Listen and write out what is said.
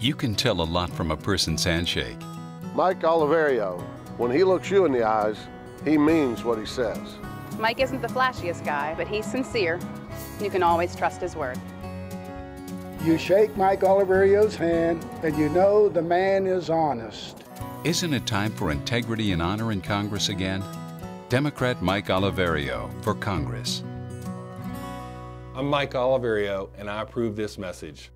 You can tell a lot from a person's handshake. Mike Oliverio, when he looks you in the eyes, he means what he says. Mike isn't the flashiest guy, but he's sincere. You can always trust his word. You shake Mike Oliverio's hand, and you know the man is honest. Isn't it time for integrity and honor in Congress again? Democrat Mike Oliverio for Congress. I'm Mike Oliverio, and I approve this message.